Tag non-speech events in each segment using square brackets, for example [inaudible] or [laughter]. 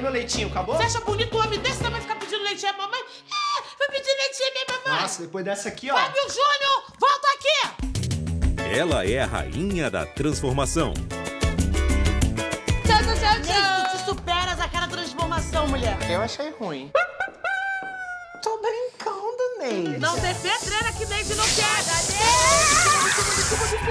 meu leitinho, acabou? Você acha bonito um homem desse também ficar pedindo leitinho à mamãe? É, vai pedir leitinho à minha mamãe. Nossa, depois dessa aqui, ó. Fábio Júnior, volta aqui! Ela é a rainha da transformação. Tchau, tchau, tchau, tchau. Tu te superas aquela transformação, mulher. Eu achei ruim. Tô brincando, Ney. Não tem pedreira que nem não quer.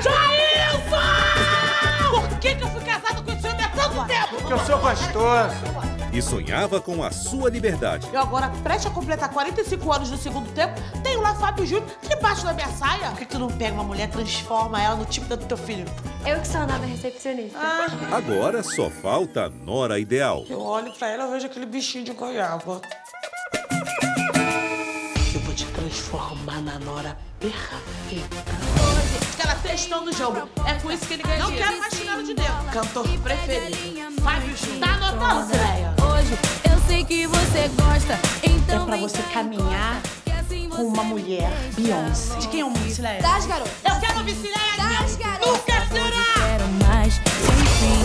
Jailson! Por que, que eu fui casada com esse homem há tanto tempo? Porque eu sou gostoso. E sonhava com a sua liberdade. Eu agora, prestes a completar 45 anos no segundo tempo, tenho lá Fábio Júnior debaixo da minha saia. Por que tu não pega uma mulher e transforma ela no tipo do teu filho? Eu que sou a nova recepcionista. Ah, Agora só falta a nora ideal. eu olho pra ela e vejo aquele bichinho de goiaba. Eu vou te transformar na nora perfeita. Aquela textão do jogo. É com isso que ele ganha Não quero mais tirar de dentro. Cantor preferido. Fábio Júnior. Sei que você gosta, então É pra você caminhar assim com uma mulher Beyoncé. De quem é o mundo, Cileia? Das garotas. Eu quero ouvir Cileia Das garotas. Nunca será! quero mais. Enfim,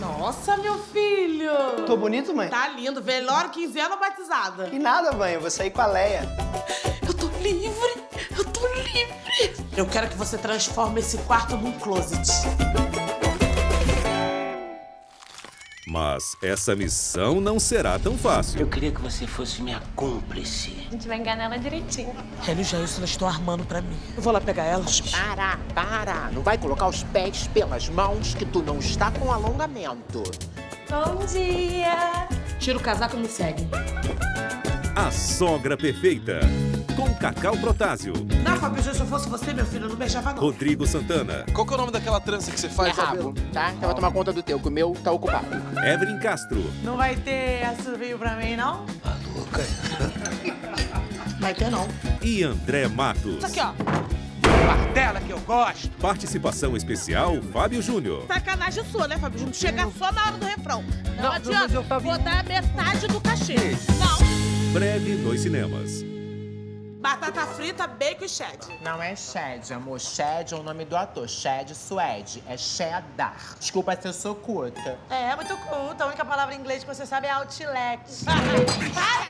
Nossa, meu filho! Tô bonito, mãe? Tá lindo. Velório, 15 anos, batizada. Que nada, mãe. Eu vou sair com a Leia. Eu tô livre! Eu tô livre! Eu quero que você transforme esse quarto num closet. Mas essa missão não será tão fácil. Eu queria que você fosse minha cúmplice. A gente vai enganar ela direitinho. Ela e o Jailson estão armando pra mim. Eu vou lá pegar elas. Para, para. Não vai colocar os pés pelas mãos que tu não está com alongamento. Bom dia! Tira o casaco e me segue. A sogra perfeita. Com Cacau Protásio, Não, Fábio, se eu fosse você, meu filho, eu não beijava não. Rodrigo Santana, Qual que é o nome daquela trança que você É faz, rabo, tá? Então eu vou tomar conta do teu, que o meu tá ocupado. Evelyn Castro, Não vai ter assobio pra mim, não? Maluca. Vai ter, não. e André Matos. Isso aqui, ó. Martela que eu gosto. Participação especial Fábio Júnior. Sacanagem sua, né, Fábio? Júnior? Chega só na hora do refrão. Não, Não, adianta. mas eu tava- Vou dar metade do cachê. Não. Breve nos cinemas. Batata frita, bacon e cheddar. Não é Shed, amor. Shed é o nome do ator. Shed Suede. É cheddar. Desculpa se eu sou curta. É, muito culta. A única palavra em inglês que você sabe é outlet. [laughs] Para!